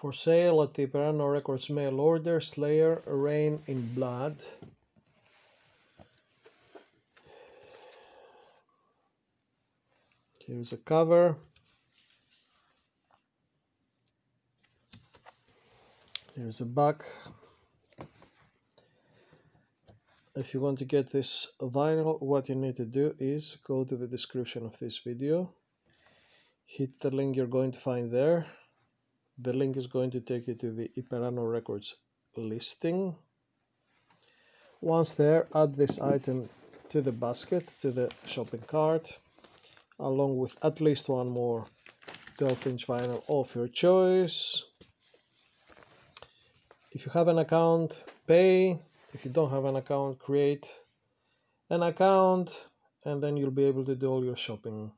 For sale at the Perano Records mail order, Slayer, Reign in Blood. Here's a cover. Here's a back. If you want to get this vinyl, what you need to do is go to the description of this video, hit the link you're going to find there. The link is going to take you to the Yperano Records listing. Once there, add this item to the basket, to the shopping cart, along with at least one more 12 inch vinyl of your choice. If you have an account, pay if you don't have an account create an account and then you'll be able to do all your shopping